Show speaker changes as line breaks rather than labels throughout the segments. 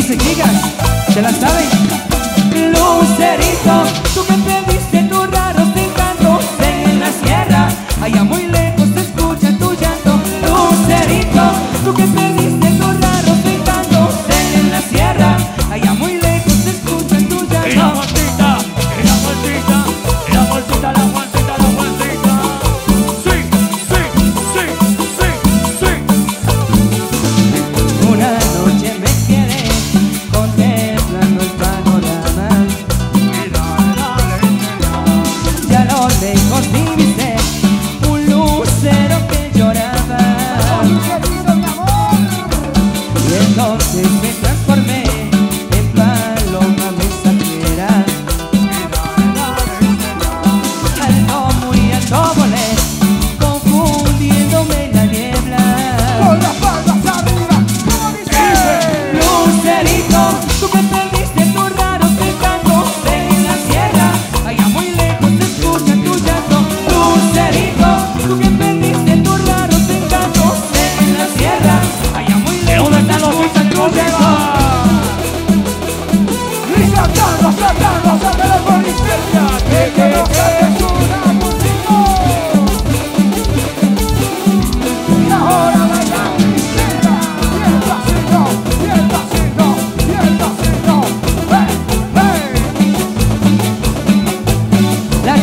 Dice chicas, ¿se la saben? Lucerito transformé.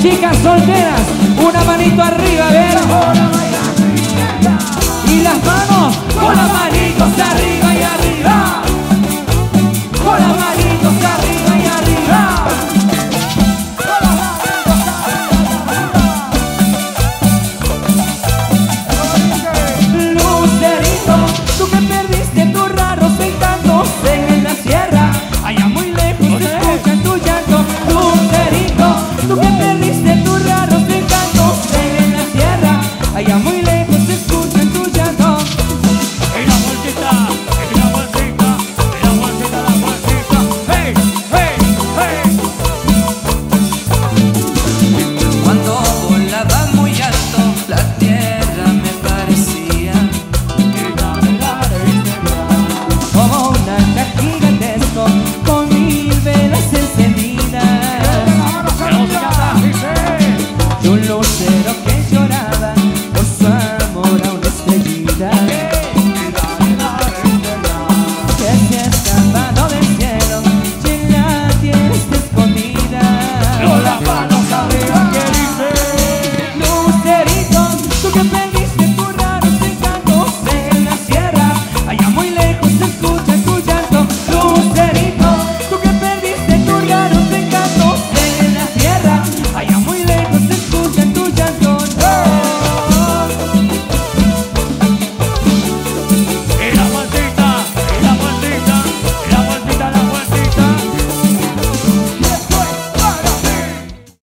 chicas solteras, una manito arriba, ¿verdad?